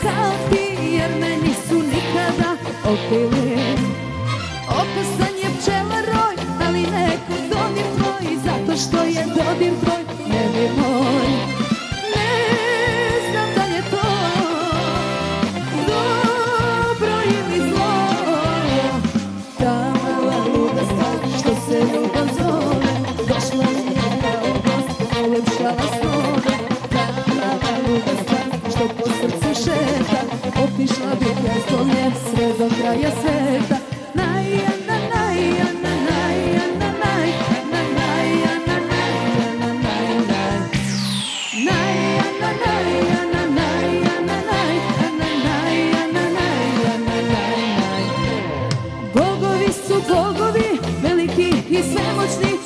su kao ti jer me nisu nikada opili Opasan je pčela roj, ali neko dodir tvoj Zato što je dodir tvoj, ne moj. Ne znam da je to dobro ili zlo. Ta mala luda što se ljubav zove. Mi je kao gost, ulepšala snove. Ta mala luda što šeta Otišla bih ja s nje sve do kraja sveta na, na, na, naj, na, na, na, na, na, na, na, na, na. Bogovi su bogovi, veliki i svemoćni,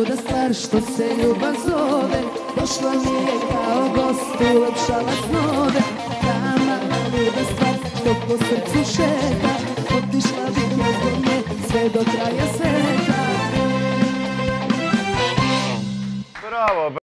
luda stvar što se ljubav zove. Došla mi je kao gost, ulepšala snove. Ta mala luda stvar što po srcu šeta Otišla bih ja nje sve do kraja sveta